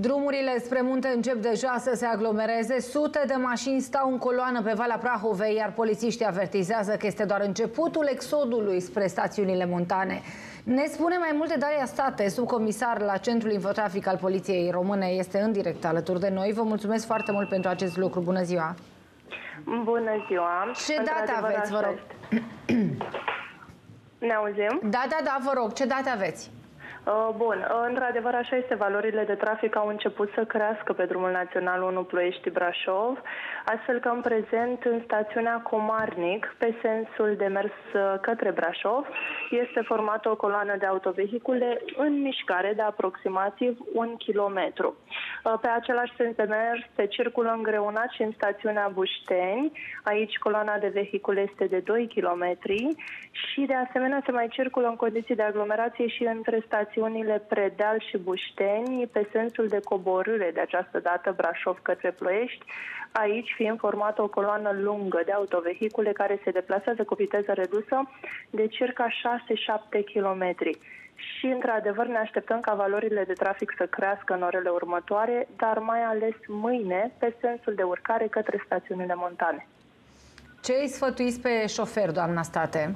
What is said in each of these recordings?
Drumurile spre munte încep deja să se aglomereze. Sute de mașini stau în coloană pe Valea Prahovei, iar polițiștii avertizează că este doar începutul exodului spre stațiunile montane. Ne spune mai multe Daria State, subcomisar la Centrul Infotrafic al Poliției Române, este în direct alături de noi. Vă mulțumesc foarte mult pentru acest lucru. Bună ziua! Bună ziua! Ce date aveți, vă rog? Ne auzim? Da, da, da, vă rog. Ce date aveți? Uh, bun, uh, într-adevăr așa este, valorile de trafic au început să crească pe drumul național 1 Ploiești-Brașov, astfel că în prezent în stațiunea Comarnic, pe sensul de mers uh, către Brașov, este formată o coloană de autovehicule în mișcare de aproximativ un kilometru. Pe același sens de mers se circulă îngreunat și în stațiunea Bușteni, aici coloana de vehicule este de 2 km și de asemenea se mai circulă în condiții de aglomerație și între stații stațiunile Predeal și Bușteni pe sensul de coborâre de această dată Brașov către Ploiești, aici fiind formată o coloană lungă de autovehicule care se deplasează cu viteză redusă de circa 6-7 km. Și, într-adevăr, ne așteptăm ca valorile de trafic să crească în orele următoare, dar mai ales mâine pe sensul de urcare către stațiunile montane. Ce îi sfătuiți pe șofer, doamna State?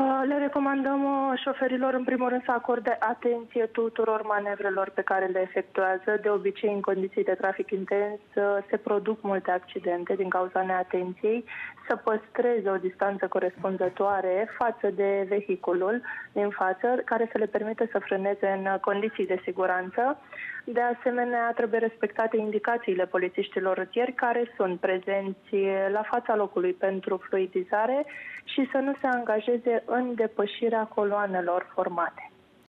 Le recomandăm uh, șoferilor, în primul rând, să acorde atenție tuturor manevrelor pe care le efectuează. De obicei, în condiții de trafic intens, uh, se produc multe accidente din cauza neatenției. Să păstreze o distanță corespunzătoare față de vehiculul din față, care să le permită să frâneze în condiții de siguranță. De asemenea, trebuie respectate indicațiile polițiștilor rutieri care sunt prezenți la fața locului pentru fluidizare și să nu se angajeze în depășirea coloanelor formate.